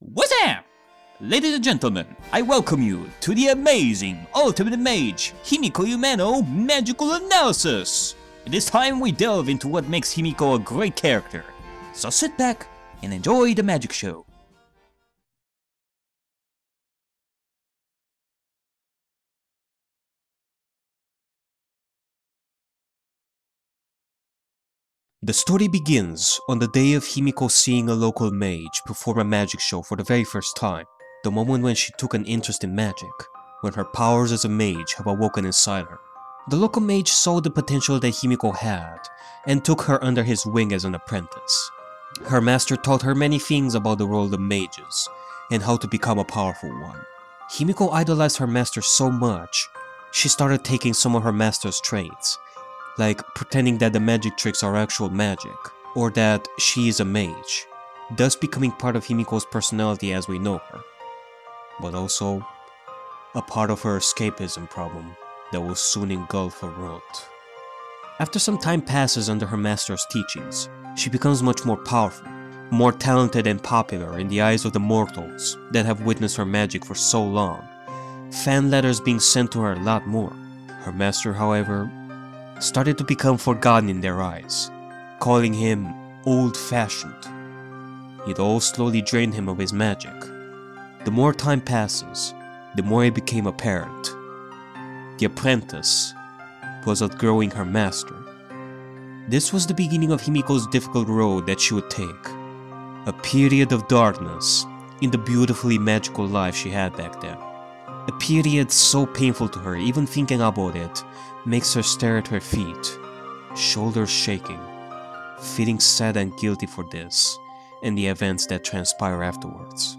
What's up? Ladies and gentlemen, I welcome you to the amazing Ultimate Mage Himiko Yumeno Magical Analysis! It is time we delve into what makes Himiko a great character. So sit back and enjoy the magic show. The story begins on the day of Himiko seeing a local mage perform a magic show for the very first time, the moment when she took an interest in magic, when her powers as a mage have awoken inside her. The local mage saw the potential that Himiko had and took her under his wing as an apprentice. Her master taught her many things about the role of mages and how to become a powerful one. Himiko idolized her master so much, she started taking some of her master's traits like pretending that the magic tricks are actual magic, or that she is a mage, thus becoming part of Himiko's personality as we know her, but also a part of her escapism problem that will soon engulf her world. After some time passes under her master's teachings, she becomes much more powerful, more talented and popular in the eyes of the mortals that have witnessed her magic for so long, fan letters being sent to her a lot more. Her master, however, started to become forgotten in their eyes, calling him old-fashioned. It all slowly drained him of his magic. The more time passes, the more it became apparent. The apprentice was outgrowing her master. This was the beginning of Himiko's difficult road that she would take. A period of darkness in the beautifully magical life she had back then. A period so painful to her, even thinking about it makes her stare at her feet, shoulders shaking, feeling sad and guilty for this and the events that transpire afterwards.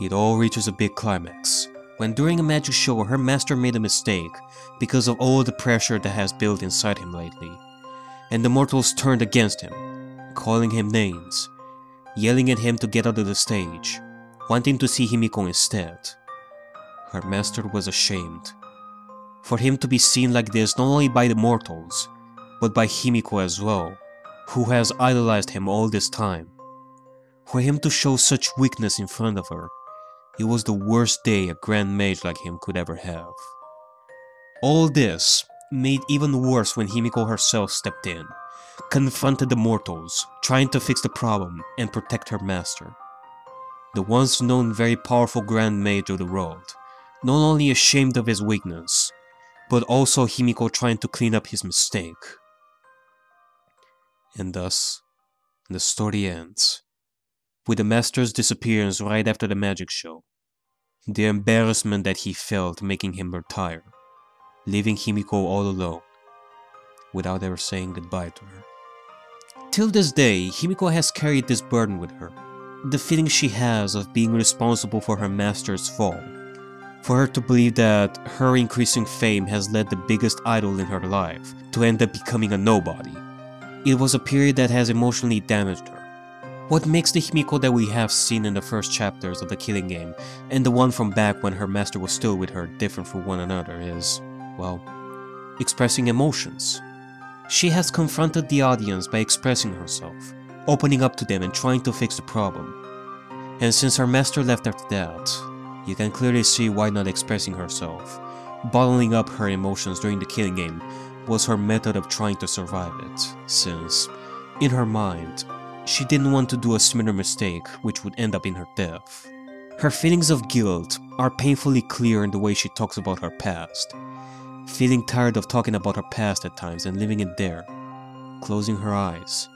It all reaches a big climax when during a magic show her master made a mistake because of all the pressure that has built inside him lately, and the mortals turned against him, calling him names, yelling at him to get out of the stage, wanting to see Himiko instead. Her master was ashamed for him to be seen like this not only by the mortals, but by Himiko as well, who has idolized him all this time. For him to show such weakness in front of her, it was the worst day a grand mage like him could ever have. All this made even worse when Himiko herself stepped in, confronted the mortals, trying to fix the problem and protect her master. The once known very powerful grand mage of the world, not only ashamed of his weakness, but also Himiko trying to clean up his mistake. And thus, the story ends, with the master's disappearance right after the magic show, the embarrassment that he felt making him retire, leaving Himiko all alone, without ever saying goodbye to her. Till this day, Himiko has carried this burden with her, the feeling she has of being responsible for her master's fall for her to believe that her increasing fame has led the biggest idol in her life to end up becoming a nobody. It was a period that has emotionally damaged her. What makes the Himiko that we have seen in the first chapters of the Killing Game and the one from back when her master was still with her different from one another is, well, expressing emotions. She has confronted the audience by expressing herself, opening up to them and trying to fix the problem. And since her master left after that, you can clearly see why not expressing herself. Bottling up her emotions during the killing game was her method of trying to survive it, since, in her mind, she didn't want to do a similar mistake which would end up in her death. Her feelings of guilt are painfully clear in the way she talks about her past, feeling tired of talking about her past at times and leaving it there, closing her eyes,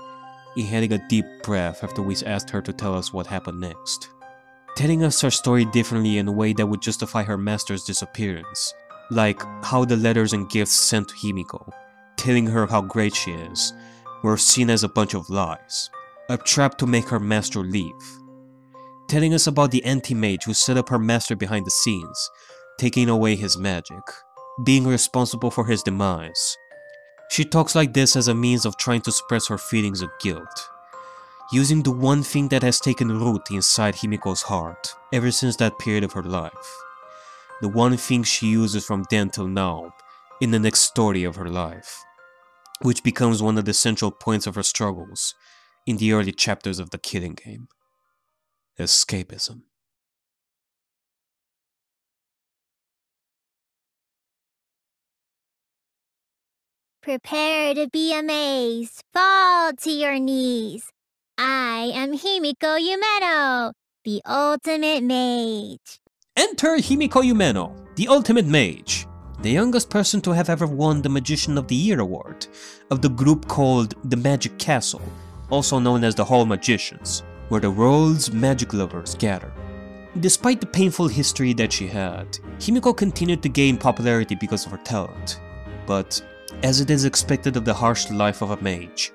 inhaling a deep breath after we asked her to tell us what happened next telling us her story differently in a way that would justify her master's disappearance, like how the letters and gifts sent to Himiko, telling her how great she is, were seen as a bunch of lies, a trap to make her master leave. Telling us about the anti-mage who set up her master behind the scenes, taking away his magic, being responsible for his demise. She talks like this as a means of trying to suppress her feelings of guilt, using the one thing that has taken root inside Himiko's heart ever since that period of her life. The one thing she uses from then till now in the next story of her life, which becomes one of the central points of her struggles in the early chapters of the Killing Game. escapism. Prepare to be amazed. Fall to your knees. I am Himiko Yumeno, the ultimate mage. Enter Himiko Yumeno, the ultimate mage, the youngest person to have ever won the Magician of the Year award, of the group called the Magic Castle, also known as the Hall Magicians, where the world's magic lovers gather. Despite the painful history that she had, Himiko continued to gain popularity because of her talent. But, as it is expected of the harsh life of a mage,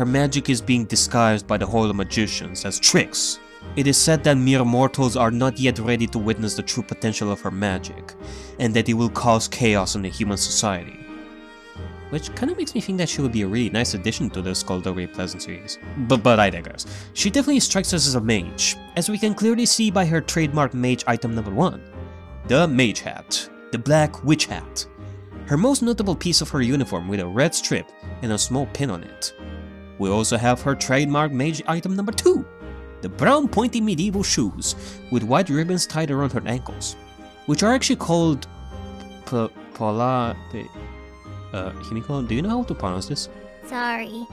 her magic is being disguised by the of Magicians as tricks. It is said that mere mortals are not yet ready to witness the true potential of her magic, and that it will cause chaos in the human society. Which kinda makes me think that she would be a really nice addition to the Skulduggery Pleasant series. But, but I digress. She definitely strikes us as a mage, as we can clearly see by her trademark mage item number 1. The Mage Hat. The Black Witch Hat. Her most notable piece of her uniform with a red strip and a small pin on it. We also have her trademark mage item number 2, the brown pointy medieval shoes with white ribbons tied around her ankles, which are actually called P- Pola. Uh, Himiko, do you know how to pronounce this? Sorry.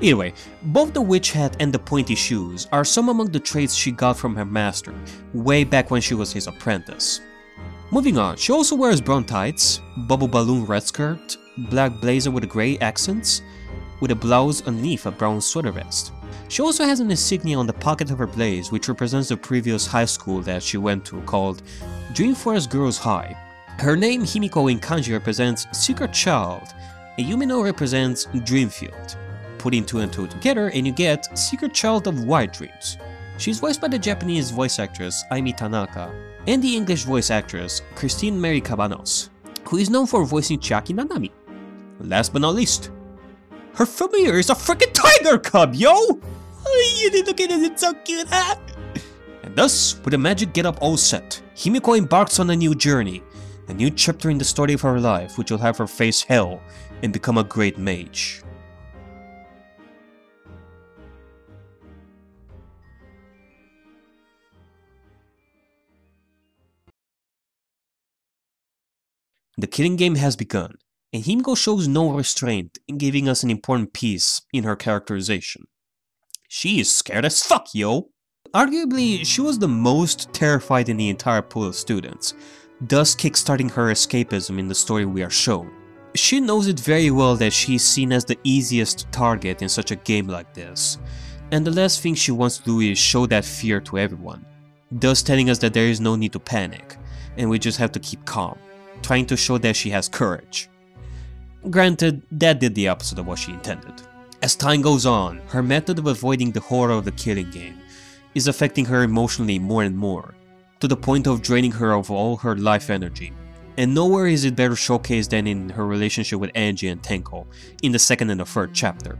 Either way, both the witch hat and the pointy shoes are some among the traits she got from her master, way back when she was his apprentice. Moving on, she also wears brown tights, bubble balloon red skirt, black blazer with grey accents, with a blouse underneath a brown sweater vest. She also has an insignia on the pocket of her blaze which represents the previous high school that she went to called Dreamforest Girls High. Her name Himiko in kanji represents Secret Child, and Yumeno represents Dreamfield. Putting two and two together and you get Secret Child of White Dreams. She's voiced by the Japanese voice actress Aimi Tanaka and the English voice actress Christine Marie Cabanos, who is known for voicing Chiaki Nanami. Last but not least, her familiar is a freaking tiger cub, yo! You didn't look at it, it's so cute, huh? And thus, with the magic get-up all set, Himiko embarks on a new journey, a new chapter in the story of her life which will have her face hell and become a great mage. The killing game has begun, and Himiko shows no restraint in giving us an important piece in her characterization. She is scared as fuck, yo! Arguably, she was the most terrified in the entire pool of students, thus kickstarting her escapism in the story we are shown. She knows it very well that she is seen as the easiest target in such a game like this, and the last thing she wants to do is show that fear to everyone, thus telling us that there is no need to panic, and we just have to keep calm, trying to show that she has courage. Granted, that did the opposite of what she intended. As time goes on, her method of avoiding the horror of the killing game is affecting her emotionally more and more, to the point of draining her of all her life energy. And nowhere is it better showcased than in her relationship with Angie and Tenko in the second and the third chapter.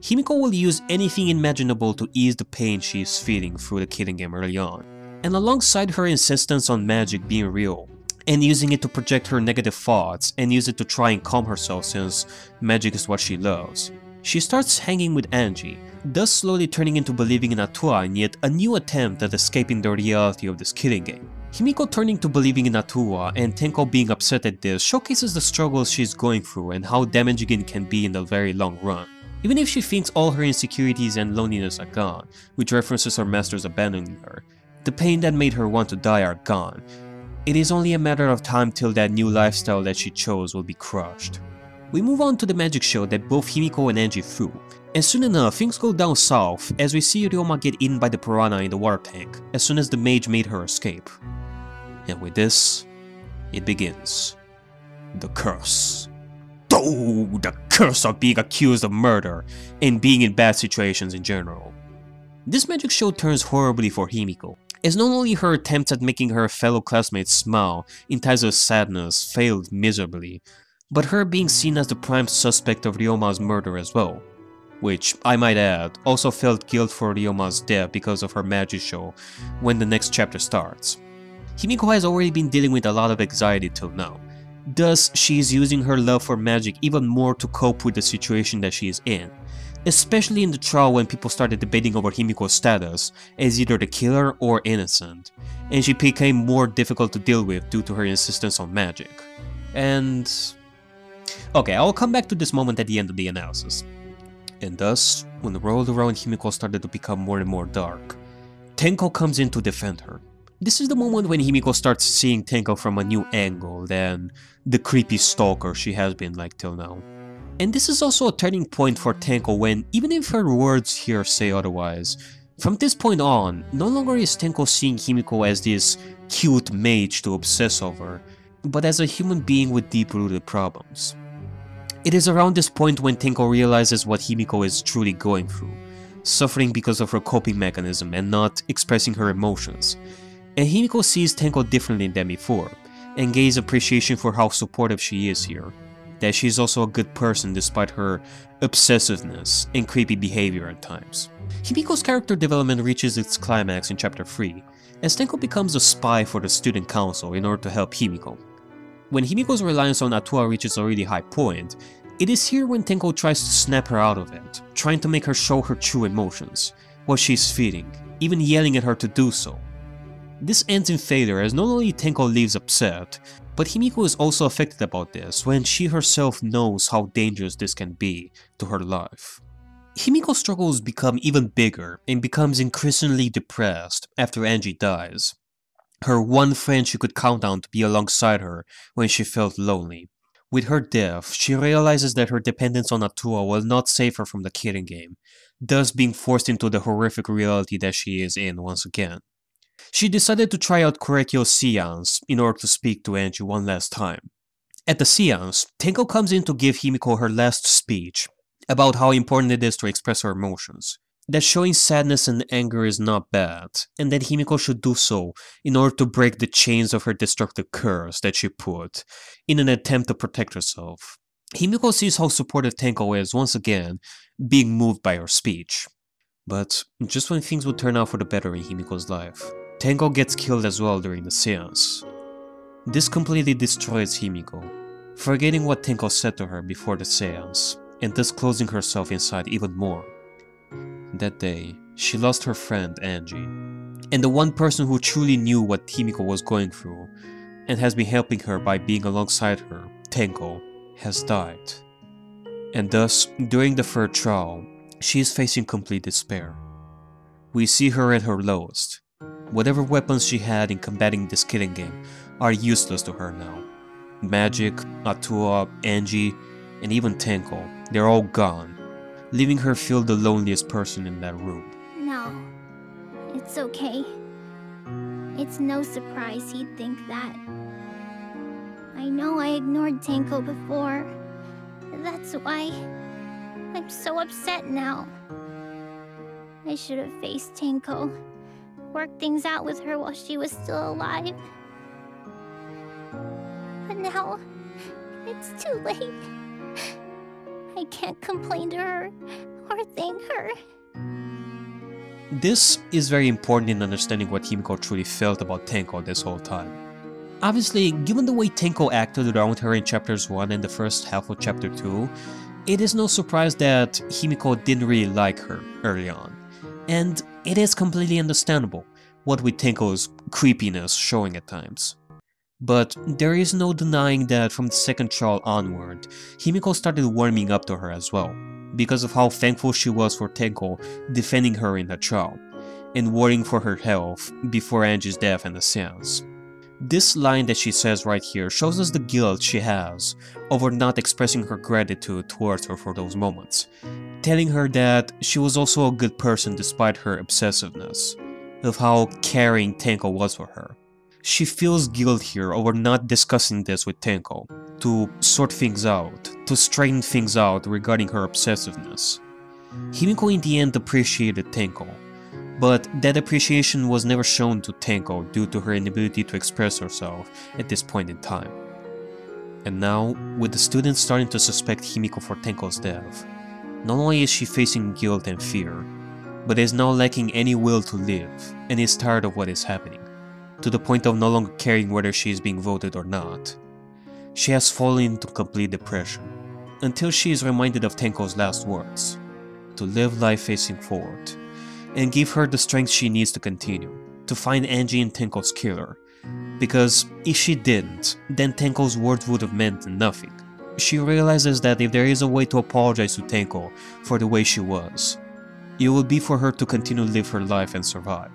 Himiko will use anything imaginable to ease the pain she is feeling through the killing game early on. And alongside her insistence on magic being real, and using it to project her negative thoughts and use it to try and calm herself since magic is what she loves. She starts hanging with Angie, thus slowly turning into believing in Atua in yet a new attempt at escaping the reality of this killing game. Himiko turning to believing in Atua and Tenko being upset at this showcases the struggles she's going through and how damaging it can be in the very long run. Even if she thinks all her insecurities and loneliness are gone, which references her masters abandoning her, the pain that made her want to die are gone, it is only a matter of time till that new lifestyle that she chose will be crushed. We move on to the magic show that both Himiko and Angie threw, and soon enough things go down south as we see Ryoma get eaten by the piranha in the water tank as soon as the mage made her escape. And with this, it begins. The curse. Oh, the curse of being accused of murder and being in bad situations in general. This magic show turns horribly for Himiko, as not only her attempts at making her fellow classmates smile in times of sadness failed miserably, but her being seen as the prime suspect of Ryoma's murder as well. Which, I might add, also felt guilt for Ryoma's death because of her magic show when the next chapter starts. Himiko has already been dealing with a lot of anxiety till now, thus she is using her love for magic even more to cope with the situation that she is in, especially in the trial when people started debating over Himiko's status as either the killer or innocent, and she became more difficult to deal with due to her insistence on magic. And... Okay, I'll come back to this moment at the end of the analysis. And thus, when the world around Himiko started to become more and more dark, Tenko comes in to defend her. This is the moment when Himiko starts seeing Tenko from a new angle than the creepy stalker she has been like till now. And this is also a turning point for Tenko when, even if her words here say otherwise, from this point on, no longer is Tenko seeing Himiko as this cute mage to obsess over, but as a human being with deep-rooted problems. It is around this point when Tenko realizes what Himiko is truly going through, suffering because of her coping mechanism and not expressing her emotions. And Himiko sees Tenko differently than before, and gains appreciation for how supportive she is here, that she is also a good person despite her obsessiveness and creepy behavior at times. Himiko's character development reaches its climax in chapter 3, as Tenko becomes a spy for the student council in order to help Himiko. When Himiko's reliance on Atua reaches a really high point, it is here when Tenko tries to snap her out of it, trying to make her show her true emotions, what she's feeling, even yelling at her to do so. This ends in failure as not only Tenko leaves upset, but Himiko is also affected about this when she herself knows how dangerous this can be to her life. Himiko's struggles become even bigger and becomes increasingly depressed after Angie dies, her one friend she could count on to be alongside her when she felt lonely. With her death, she realizes that her dependence on Atua will not save her from the killing game, thus being forced into the horrific reality that she is in once again. She decided to try out Korekiyo's seance in order to speak to Angie one last time. At the seance, Tenko comes in to give Himiko her last speech about how important it is to express her emotions that showing sadness and anger is not bad, and that Himiko should do so in order to break the chains of her destructive curse that she put, in an attempt to protect herself. Himiko sees how supportive Tenko is once again, being moved by her speech. But just when things would turn out for the better in Himiko's life, Tenko gets killed as well during the seance. This completely destroys Himiko, forgetting what Tenko said to her before the seance, and thus closing herself inside even more. That day, she lost her friend Angie, and the one person who truly knew what Himiko was going through and has been helping her by being alongside her, Tenko, has died. And thus, during the third trial, she is facing complete despair. We see her at her lowest. Whatever weapons she had in combating this killing game are useless to her now. Magic, Atua, Angie, and even Tenko, they're all gone, leaving her feel the loneliest person in that room. No, it's okay. It's no surprise he'd think that. I know I ignored Tenko before. That's why I'm so upset now. I should have faced Tenko, worked things out with her while she was still alive. But now, it's too late. I can't complain to her or thank her. This is very important in understanding what Himiko truly felt about Tenko this whole time. Obviously, given the way Tenko acted around her in chapters 1 and the first half of chapter 2, it is no surprise that Himiko didn't really like her early on. And it is completely understandable, what with Tenko's creepiness showing at times. But there is no denying that from the second trial onward, Himiko started warming up to her as well, because of how thankful she was for Tenko defending her in the trial, and worrying for her health before Angie's death and the seance. This line that she says right here shows us the guilt she has over not expressing her gratitude towards her for those moments, telling her that she was also a good person despite her obsessiveness, of how caring Tenko was for her. She feels guilt here over not discussing this with Tenko, to sort things out, to straighten things out regarding her obsessiveness. Himiko in the end appreciated Tenko, but that appreciation was never shown to Tenko due to her inability to express herself at this point in time. And now, with the students starting to suspect Himiko for Tenko's death, not only is she facing guilt and fear, but is now lacking any will to live and is tired of what is happening to the point of no longer caring whether she is being voted or not. She has fallen into complete depression, until she is reminded of Tenko's last words, to live life facing forward, and give her the strength she needs to continue, to find Angie and Tenko's killer. Because if she didn't, then Tenko's words would have meant nothing. She realizes that if there is a way to apologize to Tenko for the way she was, it would be for her to continue to live her life and survive.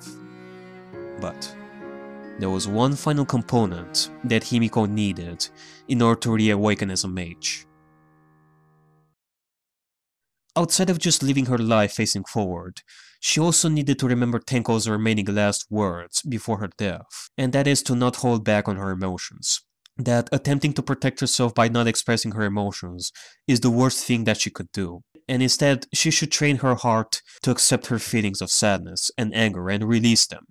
But there was one final component that Himiko needed in order to reawaken as a mage. Outside of just living her life facing forward, she also needed to remember Tenko's remaining last words before her death, and that is to not hold back on her emotions. That attempting to protect herself by not expressing her emotions is the worst thing that she could do, and instead she should train her heart to accept her feelings of sadness and anger and release them.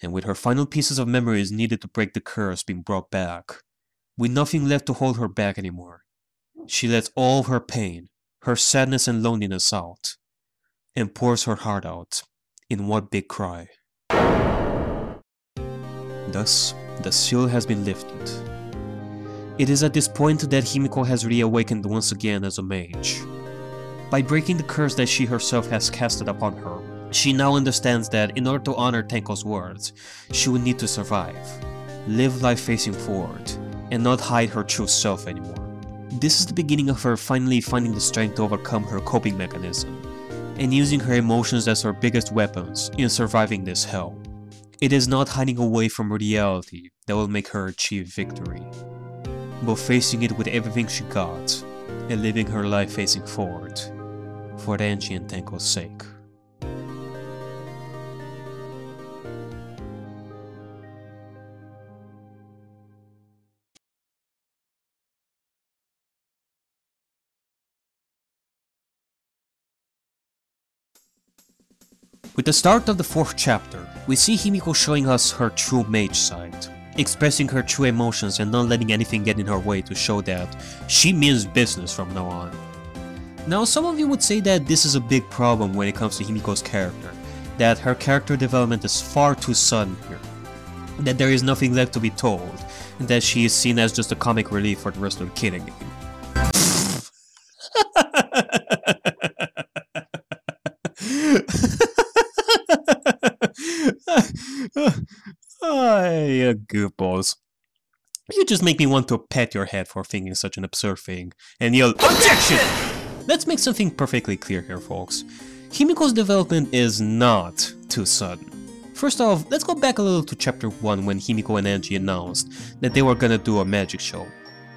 And with her final pieces of memories needed to break the curse being brought back, with nothing left to hold her back anymore, she lets all her pain, her sadness and loneliness out, and pours her heart out in one big cry. Thus, the seal has been lifted. It is at this point that Himiko has reawakened once again as a mage. By breaking the curse that she herself has casted upon her, she now understands that in order to honor Tenko's words, she would need to survive, live life facing forward, and not hide her true self anymore. This is the beginning of her finally finding the strength to overcome her coping mechanism, and using her emotions as her biggest weapons in surviving this hell. It is not hiding away from reality that will make her achieve victory, but facing it with everything she got, and living her life facing forward, for Angie and Tenko's sake. With the start of the fourth chapter, we see Himiko showing us her true mage side, expressing her true emotions and not letting anything get in her way to show that she means business from now on. Now some of you would say that this is a big problem when it comes to Himiko's character, that her character development is far too sudden here, that there is nothing left to be told, and that she is seen as just a comic relief for the rest of the game. You goofballs. You just make me want to pat your head for thinking such an absurd thing, and yell OBJECTION! Let's make something perfectly clear here, folks. Himiko's development is not too sudden. First off, let's go back a little to chapter 1 when Himiko and Angie announced that they were gonna do a magic show.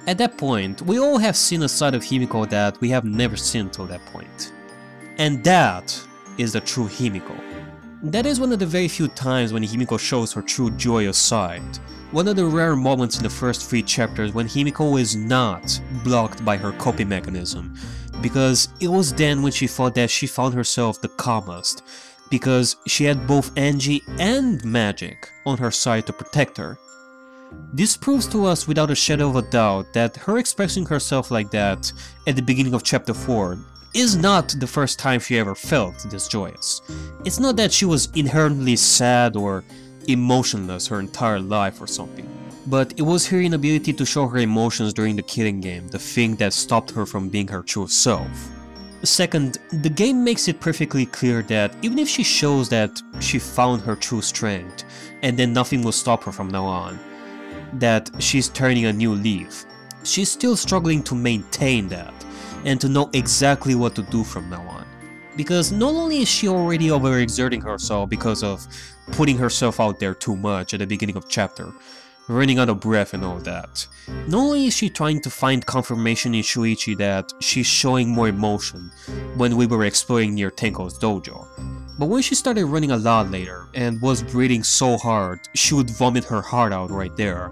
At that point, we all have seen a side of Himiko that we have never seen till that point. And that is the true Himiko. That is one of the very few times when Himiko shows her true joyous side. One of the rare moments in the first three chapters when Himiko is not blocked by her coping mechanism, because it was then when she thought that she found herself the calmest, because she had both Angie and magic on her side to protect her. This proves to us without a shadow of a doubt that her expressing herself like that at the beginning of chapter 4 is not the first time she ever felt this joyous. It's not that she was inherently sad or emotionless her entire life or something. But it was her inability to show her emotions during the killing game, the thing that stopped her from being her true self. Second, the game makes it perfectly clear that even if she shows that she found her true strength, and then nothing will stop her from now on, that she's turning a new leaf, she's still struggling to maintain that and to know exactly what to do from now on. Because not only is she already overexerting herself because of putting herself out there too much at the beginning of chapter, running out of breath and all that, not only is she trying to find confirmation in Shuichi that she's showing more emotion when we were exploring near Tenko's dojo, but when she started running a lot later and was breathing so hard she would vomit her heart out right there,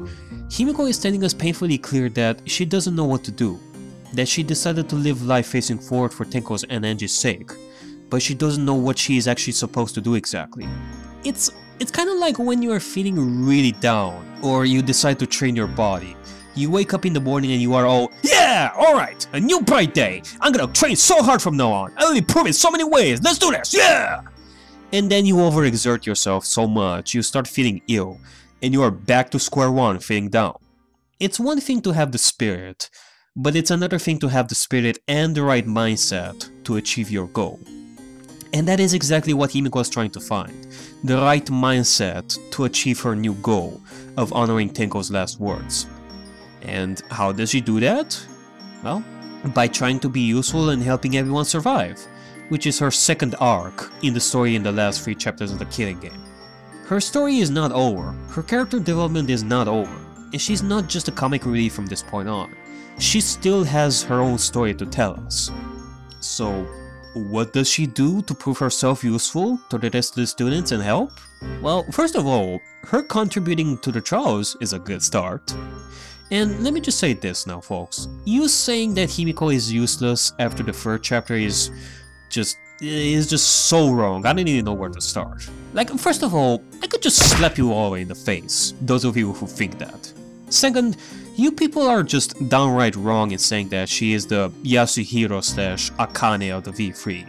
Himiko is telling us painfully clear that she doesn't know what to do that she decided to live life facing forward for Tenko's and Angie's sake, but she doesn't know what she is actually supposed to do exactly. It's it's kind of like when you are feeling really down, or you decide to train your body. You wake up in the morning and you are all, yeah, alright, a new bright day. I'm gonna train so hard from now on. I'll improve in so many ways. Let's do this, yeah! And then you overexert yourself so much, you start feeling ill, and you are back to square one feeling down. It's one thing to have the spirit, but it's another thing to have the spirit and the right mindset to achieve your goal. And that is exactly what Himiko was trying to find the right mindset to achieve her new goal of honoring Tenko's last words. And how does she do that? Well, by trying to be useful and helping everyone survive, which is her second arc in the story in the last three chapters of the Killing Game. Her story is not over, her character development is not over, and she's not just a comic relief from this point on. She still has her own story to tell us. So, what does she do to prove herself useful to the rest of the students and help? Well, first of all, her contributing to the trials is a good start. And let me just say this now, folks. You saying that Himiko is useless after the third chapter is just is just so wrong. I don't even know where to start. Like, first of all, I could just slap you all in the face, those of you who think that. Second, you people are just downright wrong in saying that she is the Yasuhiro slash Akane of the V3.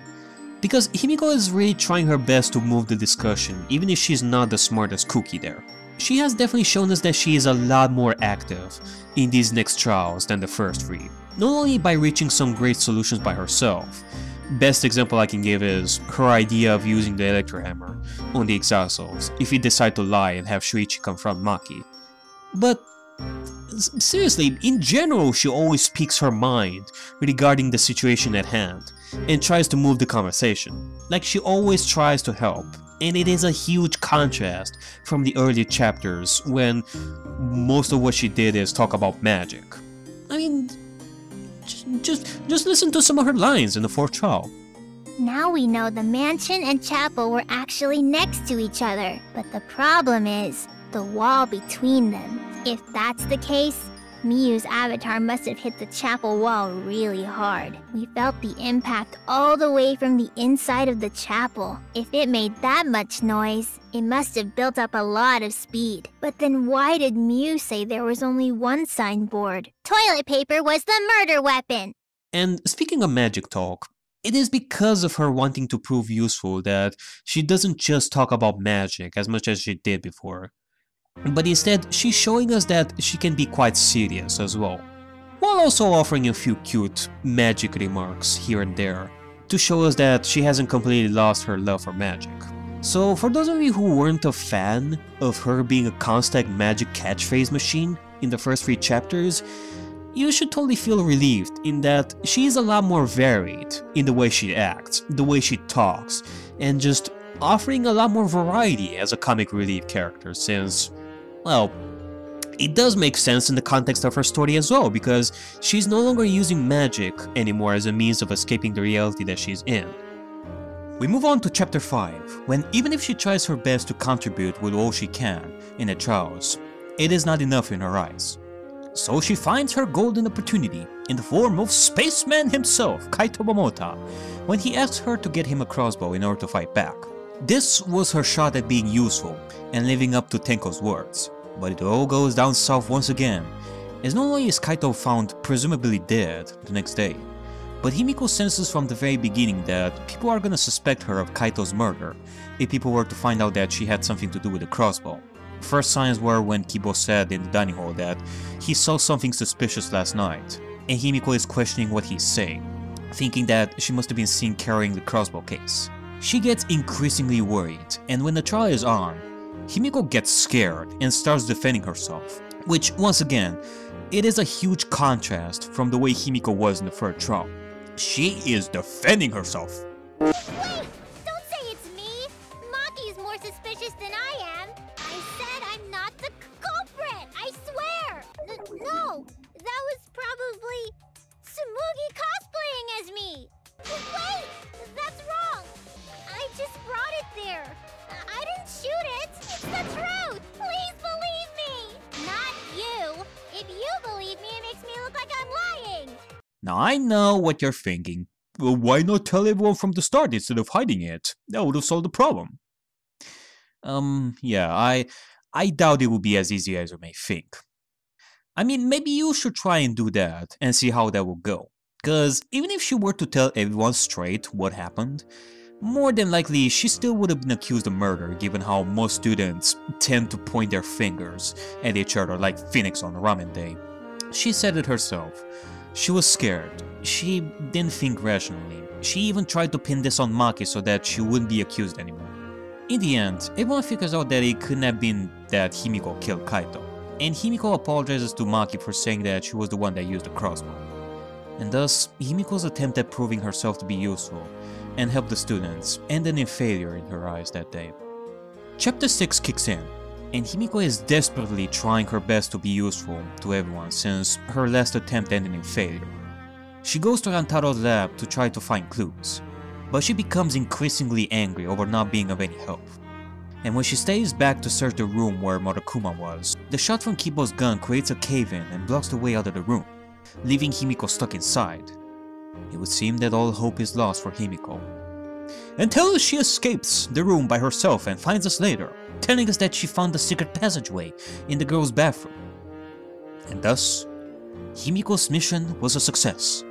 Because Himiko is really trying her best to move the discussion, even if she's not the smartest cookie there. She has definitely shown us that she is a lot more active in these next trials than the first three. Not only by reaching some great solutions by herself, best example I can give is her idea of using the Electro Hammer on the Exisals if he decide to lie and have Shuichi confront Maki. But seriously, in general she always speaks her mind regarding the situation at hand and tries to move the conversation. Like she always tries to help and it is a huge contrast from the earlier chapters when most of what she did is talk about magic. I mean, just, just, listen to some of her lines in the fourth trial. Now we know the mansion and chapel were actually next to each other, but the problem is the wall between them. If that's the case, Miu's avatar must have hit the chapel wall really hard. We felt the impact all the way from the inside of the chapel. If it made that much noise, it must have built up a lot of speed. But then why did Miyu say there was only one signboard? Toilet paper was the murder weapon! And speaking of magic talk, it is because of her wanting to prove useful that she doesn't just talk about magic as much as she did before but instead she's showing us that she can be quite serious as well, while also offering a few cute magic remarks here and there to show us that she hasn't completely lost her love for magic. So for those of you who weren't a fan of her being a constant magic catchphrase machine in the first three chapters, you should totally feel relieved in that she is a lot more varied in the way she acts, the way she talks, and just offering a lot more variety as a comic relief character since well, it does make sense in the context of her story as well, because she's no longer using magic anymore as a means of escaping the reality that she's in. We move on to chapter 5, when even if she tries her best to contribute with all she can in the trials, it is not enough in her eyes. So she finds her golden opportunity in the form of Spaceman himself, Kaito Momota, when he asks her to get him a crossbow in order to fight back. This was her shot at being useful and living up to Tenko's words but it all goes down south once again, as not only is Kaito found presumably dead the next day, but Himiko senses from the very beginning that people are gonna suspect her of Kaito's murder if people were to find out that she had something to do with the crossbow. First signs were when Kiibo said in the dining hall that he saw something suspicious last night, and Himiko is questioning what he's saying, thinking that she must have been seen carrying the crossbow case. She gets increasingly worried, and when the trial is on, Himiko gets scared and starts defending herself, which once again, it is a huge contrast from the way Himiko was in the first trial. She is defending herself. I know what you're thinking. Well, why not tell everyone from the start instead of hiding it? That would have solved the problem. Um, yeah, I I doubt it would be as easy as you may think. I mean, maybe you should try and do that and see how that will go. Cause even if she were to tell everyone straight what happened, more than likely, she still would have been accused of murder given how most students tend to point their fingers at each other like Phoenix on ramen day. She said it herself. She was scared. She didn't think rationally. She even tried to pin this on Maki so that she wouldn't be accused anymore. In the end, everyone figures out that it couldn't have been that Himiko killed Kaito, and Himiko apologizes to Maki for saying that she was the one that used the crossbow. And thus, Himiko's attempt at proving herself to be useful and help the students ended in failure in her eyes that day. Chapter 6 kicks in, and Himiko is desperately trying her best to be useful to everyone since her last attempt ended in failure. She goes to Rantaro's lab to try to find clues, but she becomes increasingly angry over not being of any help. And when she stays back to search the room where Monokuma was, the shot from Kiibo's gun creates a cave-in and blocks the way out of the room, leaving Himiko stuck inside. It would seem that all hope is lost for Himiko. Until she escapes the room by herself and finds us later, telling us that she found the secret passageway in the girl's bathroom. And thus, Himiko's mission was a success,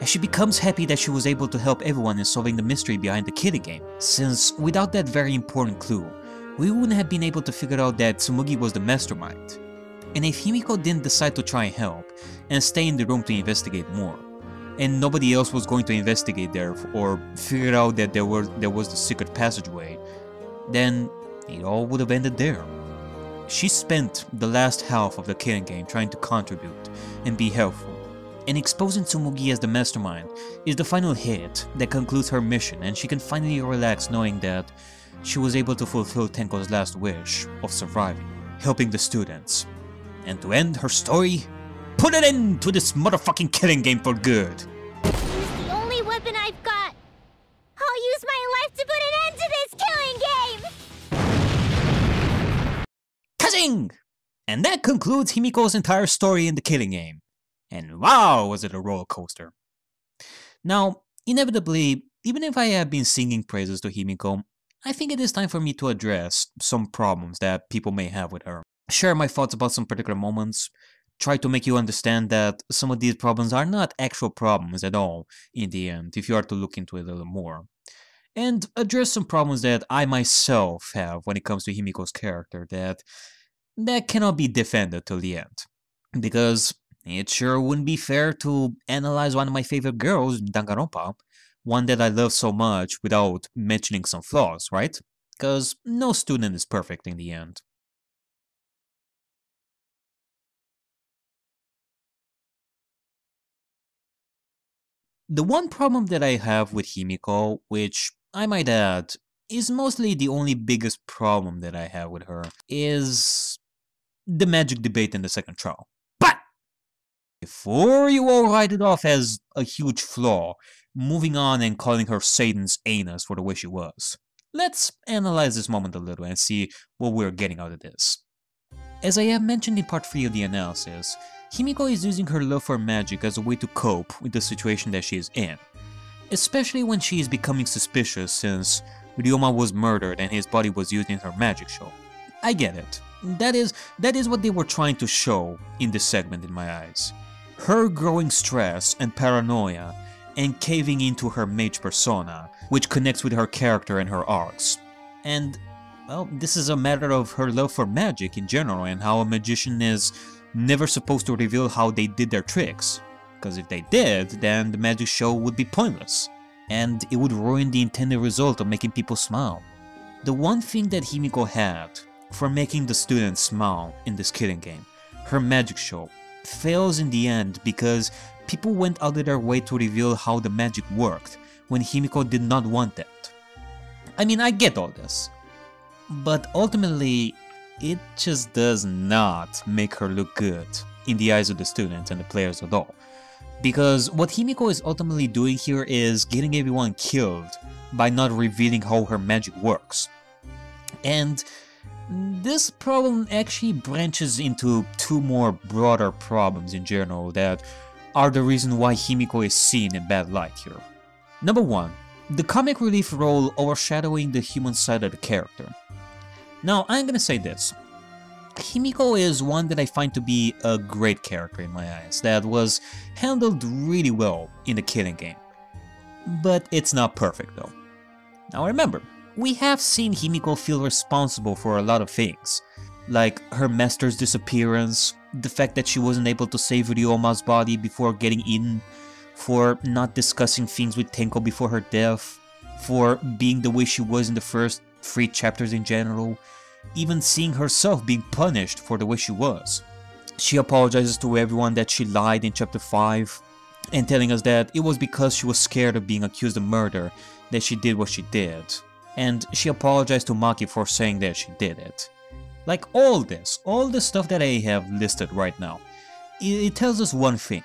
as she becomes happy that she was able to help everyone in solving the mystery behind the killing game, since without that very important clue, we wouldn't have been able to figure out that Tsumugi was the mastermind. And if Himiko didn't decide to try and help, and stay in the room to investigate more, and nobody else was going to investigate there or figure out that there, were, there was the secret passageway, then it all would have ended there. She spent the last half of the killing game trying to contribute and be helpful, and exposing Tsumugi as the mastermind is the final hit that concludes her mission and she can finally relax knowing that she was able to fulfill Tenko's last wish of surviving, helping the students. And to end her story, put an end to this motherfucking killing game for good. Use the only weapon I've got. I'll use my life to put an end to this killing game. Kazing! And that concludes Himiko's entire story in the killing game. And wow, was it a roller coaster. Now, inevitably, even if I have been singing praises to Himiko, I think it is time for me to address some problems that people may have with her. Share my thoughts about some particular moments, try to make you understand that some of these problems are not actual problems at all in the end, if you are to look into it a little more. And address some problems that I myself have when it comes to Himiko's character that that cannot be defended till the end. Because it sure wouldn't be fair to analyze one of my favorite girls, Danganronpa, one that I love so much without mentioning some flaws, right? Because no student is perfect in the end. The one problem that I have with Himiko, which I might add, is mostly the only biggest problem that I have with her, is the magic debate in the second trial. But before you all write it off as a huge flaw, moving on and calling her Satan's anus for the way she was, let's analyze this moment a little and see what we're getting out of this. As I have mentioned in part 3 of the analysis, Himiko is using her love for magic as a way to cope with the situation that she is in, especially when she is becoming suspicious since Ryoma was murdered and his body was used in her magic show. I get it. That is that is what they were trying to show in this segment in my eyes. Her growing stress and paranoia and caving into her mage persona, which connects with her character and her arcs. And well, this is a matter of her love for magic in general and how a magician is never supposed to reveal how they did their tricks. Because if they did, then the magic show would be pointless, and it would ruin the intended result of making people smile. The one thing that Himiko had for making the students smile in this killing game, her magic show, fails in the end because people went out of their way to reveal how the magic worked when Himiko did not want that. I mean, I get all this, but ultimately, it just does not make her look good in the eyes of the students and the players at all. Because what Himiko is ultimately doing here is getting everyone killed by not revealing how her magic works. And this problem actually branches into two more broader problems in general that are the reason why Himiko is seen in bad light here. Number one, the comic relief role overshadowing the human side of the character. Now, I'm gonna say this. Himiko is one that I find to be a great character in my eyes, that was handled really well in the killing game. But it's not perfect though. Now remember, we have seen Himiko feel responsible for a lot of things, like her master's disappearance, the fact that she wasn't able to save Ryoma's body before getting eaten, for not discussing things with Tenko before her death, for being the way she was in the first three chapters in general, even seeing herself being punished for the way she was. She apologizes to everyone that she lied in chapter 5, and telling us that it was because she was scared of being accused of murder that she did what she did. And she apologized to Maki for saying that she did it. Like all this, all the stuff that I have listed right now, it, it tells us one thing.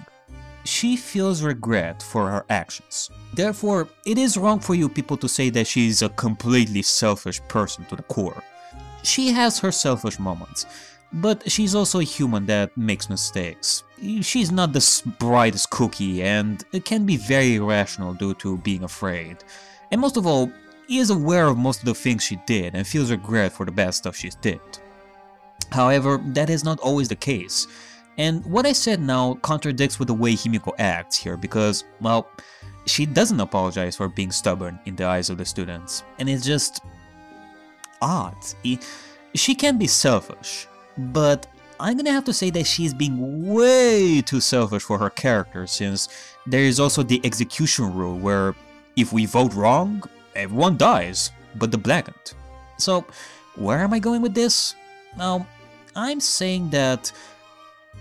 She feels regret for her actions. Therefore, it is wrong for you people to say that she is a completely selfish person to the core. She has her selfish moments, but she's also a human that makes mistakes. She's not the brightest cookie and can be very irrational due to being afraid. And most of all, he is aware of most of the things she did and feels regret for the bad stuff she did. However, that is not always the case. And what I said now contradicts with the way Himiko acts here because, well, she doesn't apologize for being stubborn in the eyes of the students. And it's just odd. She can be selfish, but I'm gonna have to say that she's being way too selfish for her character since there is also the execution rule where if we vote wrong, everyone dies, but the blackened. So, where am I going with this? Now, I'm saying that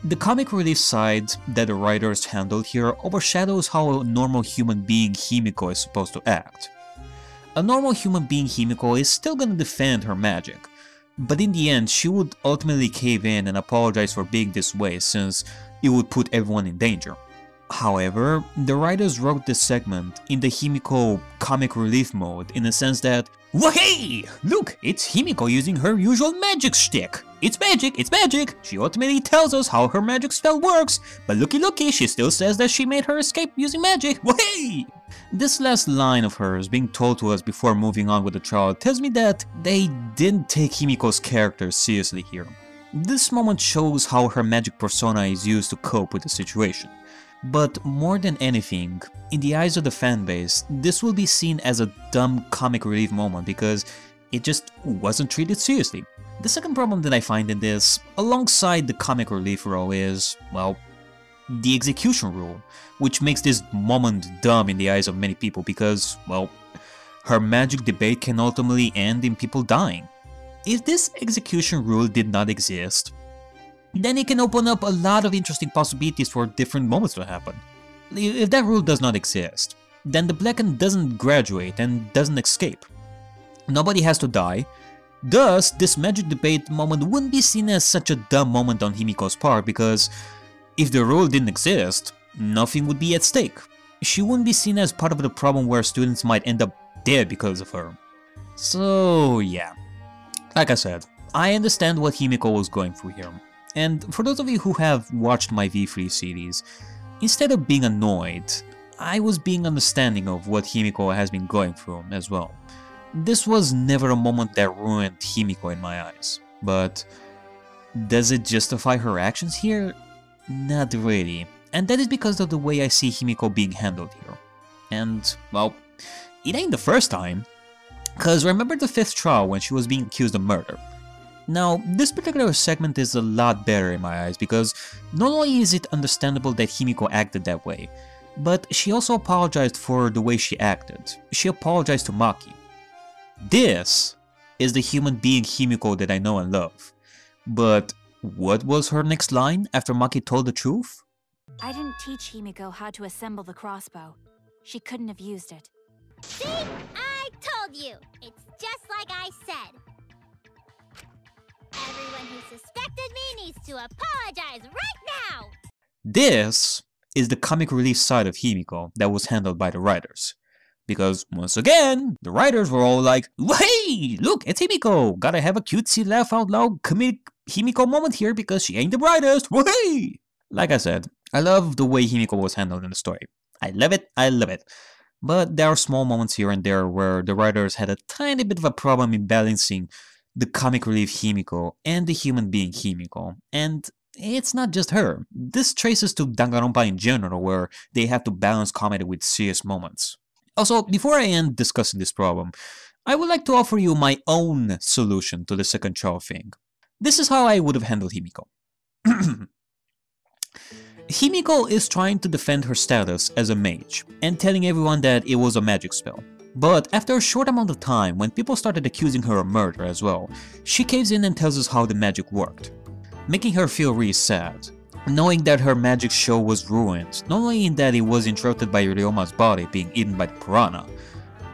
the comic relief side that the writers handled here overshadows how a normal human being Himiko is supposed to act. A normal human being Himiko is still gonna defend her magic, but in the end she would ultimately cave in and apologize for being this way since it would put everyone in danger. However, the writers wrote this segment in the Himiko comic relief mode in the sense that Wahey! Look, it's Himiko using her usual magic shtick. It's magic, it's magic! She ultimately tells us how her magic spell works, but looky looky, she still says that she made her escape using magic. Wahey! This last line of hers being told to us before moving on with the trial tells me that they didn't take Himiko's character seriously here. This moment shows how her magic persona is used to cope with the situation. But more than anything, in the eyes of the fanbase, this will be seen as a dumb comic relief moment because it just wasn't treated seriously. The second problem that I find in this, alongside the comic relief role is, well, the execution rule, which makes this moment dumb in the eyes of many people because, well, her magic debate can ultimately end in people dying. If this execution rule did not exist, then it can open up a lot of interesting possibilities for different moments to happen. If that rule does not exist, then the Blackened doesn't graduate and doesn't escape. Nobody has to die, thus this magic debate moment wouldn't be seen as such a dumb moment on Himiko's part because if the rule didn't exist, nothing would be at stake. She wouldn't be seen as part of the problem where students might end up dead because of her. So yeah, like I said, I understand what Himiko was going through here. And for those of you who have watched my V3 series, instead of being annoyed, I was being understanding of what Himiko has been going through as well. This was never a moment that ruined Himiko in my eyes, but does it justify her actions here? Not really, and that is because of the way I see Himiko being handled here. And, well, it ain't the first time, cause remember the fifth trial when she was being accused of murder. Now, this particular segment is a lot better in my eyes because not only is it understandable that Himiko acted that way, but she also apologized for the way she acted. She apologized to Maki. This is the human being Himiko that I know and love. But what was her next line after Maki told the truth? I didn't teach Himiko how to assemble the crossbow. She couldn't have used it. See? I told you! It's just like I said. Everyone who suspected me needs to apologize right now! This is the comic relief side of Himiko that was handled by the writers. Because, once again, the writers were all like, Hey, look, it's Himiko! Gotta have a cutesy laugh out loud comedic Himiko moment here because she ain't the brightest, hey! Like I said, I love the way Himiko was handled in the story. I love it, I love it. But there are small moments here and there where the writers had a tiny bit of a problem in balancing the comic relief Himiko and the human being Himiko. And it's not just her. This traces to Danganronpa in general, where they have to balance comedy with serious moments. Also, before I end discussing this problem, I would like to offer you my own solution to the second trial thing. This is how I would have handled Himiko. Himiko is trying to defend her status as a mage and telling everyone that it was a magic spell. But after a short amount of time, when people started accusing her of murder as well, she caves in and tells us how the magic worked, making her feel really sad, knowing that her magic show was ruined, not only in that it was interrupted by Ryoma's body being eaten by the piranha,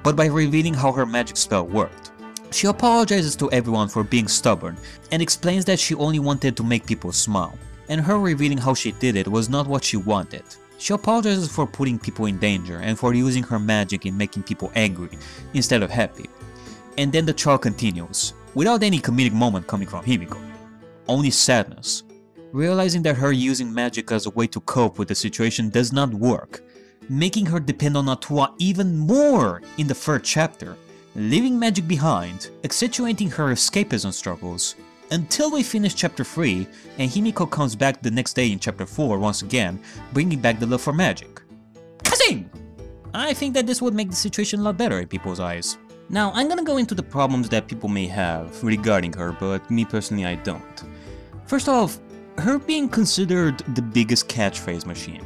but by revealing how her magic spell worked. She apologizes to everyone for being stubborn and explains that she only wanted to make people smile, and her revealing how she did it was not what she wanted. She apologizes for putting people in danger and for using her magic in making people angry instead of happy. And then the trial continues, without any comedic moment coming from Himiko. Only sadness. Realizing that her using magic as a way to cope with the situation does not work, making her depend on Atua even more in the third chapter, leaving magic behind, accentuating her escapism struggles, until we finish chapter 3 and Himiko comes back the next day in chapter 4 once again, bringing back the love for magic. Kazing! I think that this would make the situation a lot better in people's eyes. Now, I'm gonna go into the problems that people may have regarding her, but me personally I don't. First off, her being considered the biggest catchphrase machine.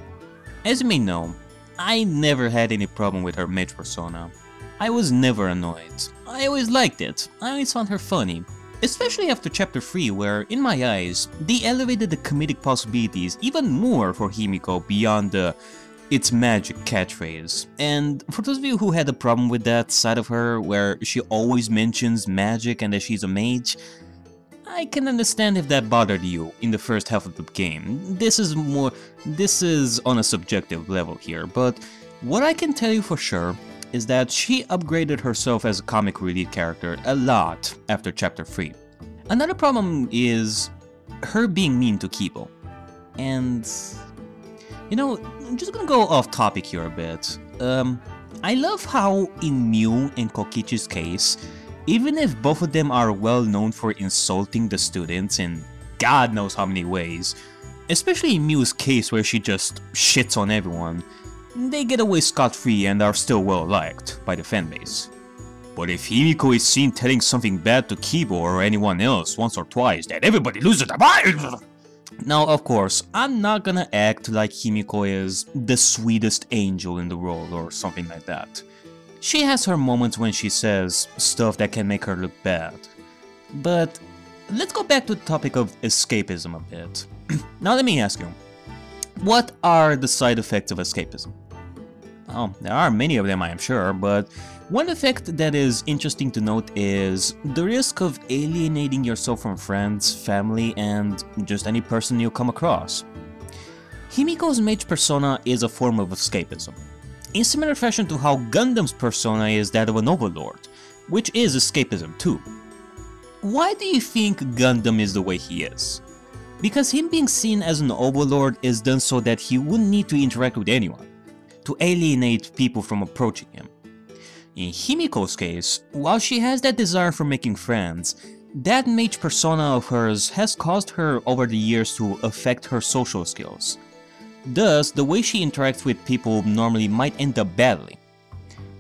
As you may know, I never had any problem with her mage persona. I was never annoyed. I always liked it. I always found her funny. Especially after chapter 3 where, in my eyes, they elevated the comedic possibilities even more for Himiko beyond the it's magic catchphrase. And for those of you who had a problem with that side of her, where she always mentions magic and that she's a mage, I can understand if that bothered you in the first half of the game. This is more, this is on a subjective level here, but what I can tell you for sure is that she upgraded herself as a comic relief character a lot after chapter 3. Another problem is her being mean to Kiibo. And you know, I'm just gonna go off topic here a bit. Um, I love how in Miu and Kokichi's case, even if both of them are well known for insulting the students in god knows how many ways, especially in Miu's case where she just shits on everyone, they get away scot-free and are still well liked by the fanbase. But if Himiko is seen telling something bad to Kiibo or anyone else once or twice, then everybody loses their mind! Now, of course, I'm not gonna act like Himiko is the sweetest angel in the world or something like that. She has her moments when she says stuff that can make her look bad. But let's go back to the topic of escapism a bit. now let me ask you, what are the side effects of escapism? Oh, there are many of them I am sure, but one effect that is interesting to note is the risk of alienating yourself from friends, family, and just any person you come across. Himiko's mage persona is a form of escapism, in similar fashion to how Gundham's persona is that of an overlord, which is escapism too. Why do you think Gundam is the way he is? Because him being seen as an overlord is done so that he wouldn't need to interact with anyone, to alienate people from approaching him. In Himiko's case, while she has that desire for making friends, that mage persona of hers has caused her over the years to affect her social skills. Thus, the way she interacts with people normally might end up badly.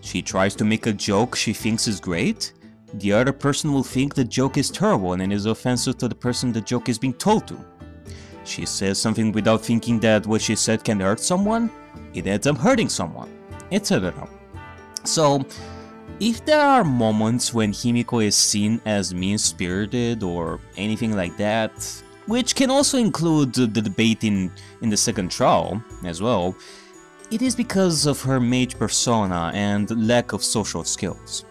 She tries to make a joke she thinks is great, the other person will think the joke is terrible and is offensive to the person the joke is being told to. She says something without thinking that what she said can hurt someone, it ends up hurting someone, etc. So, if there are moments when Himiko is seen as mean-spirited or anything like that, which can also include the debate in, in the second trial as well, it is because of her mage persona and lack of social skills.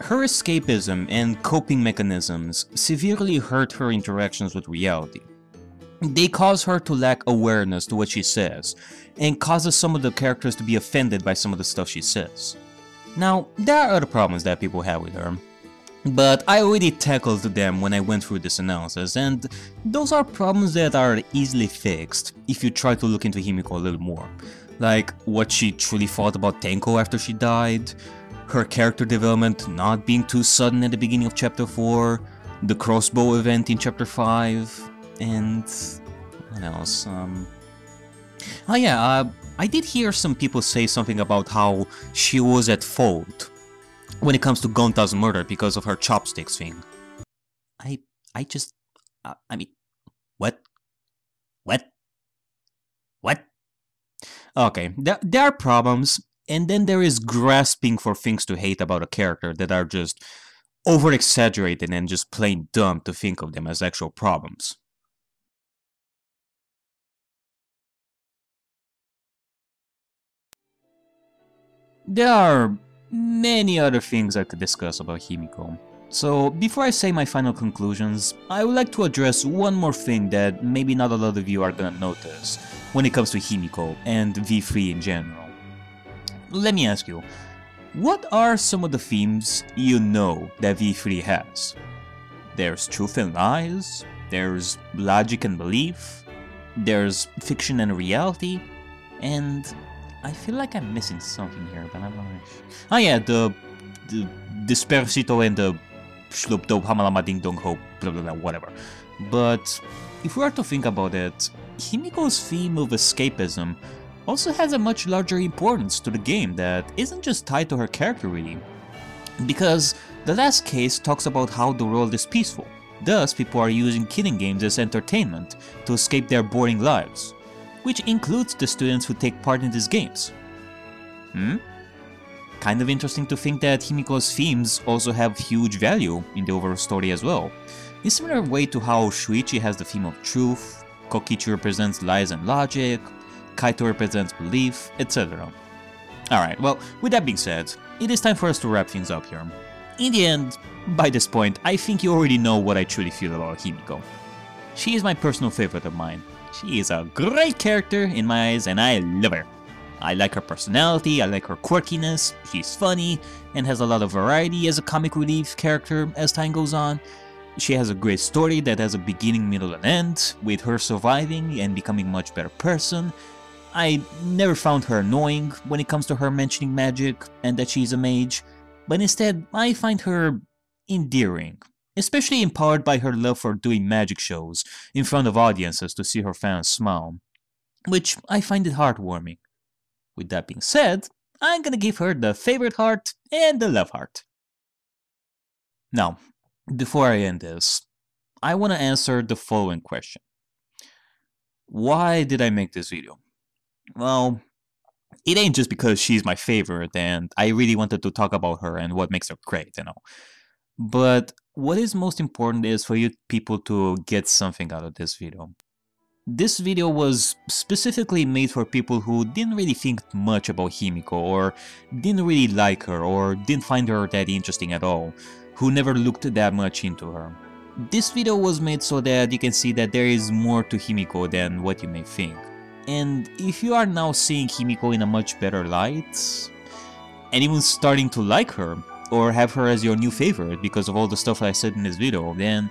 Her escapism and coping mechanisms severely hurt her interactions with reality. They cause her to lack awareness to what she says, and causes some of the characters to be offended by some of the stuff she says. Now, there are other problems that people have with her, but I already tackled them when I went through this analysis, and those are problems that are easily fixed if you try to look into Himiko a little more. Like what she truly thought about Tenko after she died, her character development not being too sudden at the beginning of chapter 4, the crossbow event in chapter 5, and what else? Um, oh yeah, uh, I did hear some people say something about how she was at fault when it comes to Gonta's murder because of her chopsticks thing. I I just uh, I mean, what? What? What Okay, there, there are problems, and then there is grasping for things to hate about a character that are just over exaggerated and just plain dumb to think of them as actual problems. There are many other things I could discuss about Himiko. So, before I say my final conclusions, I would like to address one more thing that maybe not a lot of you are gonna notice when it comes to Himiko and V3 in general. Let me ask you, what are some of the themes you know that V3 has? There's truth and lies, there's logic and belief, there's fiction and reality, and I feel like I'm missing something here, but I'm not sure. Oh yeah, the, the Dispersito and the Shloop Dope Hamalama Ding Dong Hope, blah blah blah, whatever. But if we are to think about it, Himiko's theme of escapism also has a much larger importance to the game that isn't just tied to her character really. Because the last case talks about how the world is peaceful, thus people are using killing games as entertainment to escape their boring lives which includes the students who take part in these games. Hmm? Kind of interesting to think that Himiko's themes also have huge value in the overall story as well. In similar way to how Shuichi has the theme of truth, Kokichi represents lies and logic, Kaito represents belief, etc. Alright, well, with that being said, it is time for us to wrap things up here. In the end, by this point, I think you already know what I truly feel about Himiko. She is my personal favorite of mine, she is a great character in my eyes and I love her. I like her personality, I like her quirkiness, she's funny, and has a lot of variety as a comic relief character as time goes on. She has a great story that has a beginning, middle, and end, with her surviving and becoming a much better person. I never found her annoying when it comes to her mentioning magic and that she's a mage, but instead I find her endearing especially empowered by her love for doing magic shows in front of audiences to see her fans smile, which I find it heartwarming. With that being said, I'm gonna give her the favorite heart and the love heart. Now, before I end this, I want to answer the following question. Why did I make this video? Well, it ain't just because she's my favorite and I really wanted to talk about her and what makes her great, you know. But what is most important is for you people to get something out of this video. This video was specifically made for people who didn't really think much about Himiko or didn't really like her or didn't find her that interesting at all, who never looked that much into her. This video was made so that you can see that there is more to Himiko than what you may think. And if you are now seeing Himiko in a much better light, and even starting to like her, or have her as your new favorite because of all the stuff I said in this video, then,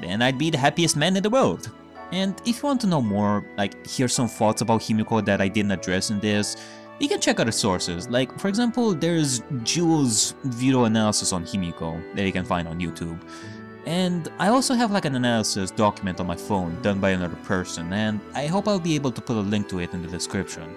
then I'd be the happiest man in the world. And if you want to know more, like hear some thoughts about Himiko that I didn't address in this, you can check other sources, like for example there's Jewell's video analysis on Himiko that you can find on YouTube. And I also have like an analysis document on my phone done by another person and I hope I'll be able to put a link to it in the description.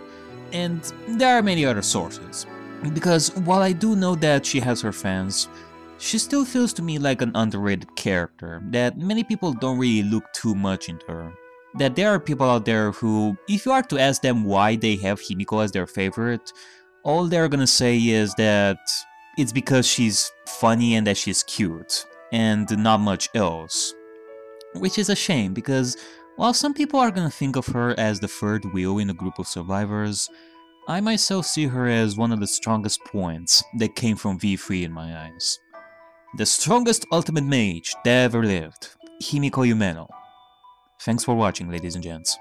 And there are many other sources. Because while I do know that she has her fans, she still feels to me like an underrated character, that many people don't really look too much into her. That there are people out there who, if you are to ask them why they have Himiko as their favorite, all they're gonna say is that it's because she's funny and that she's cute, and not much else. Which is a shame, because while some people are gonna think of her as the third wheel in a group of survivors, I myself see her as one of the strongest points that came from V3 in my eyes. The strongest ultimate mage that ever lived, Himiko Yumeno. Thanks for watching ladies and gents.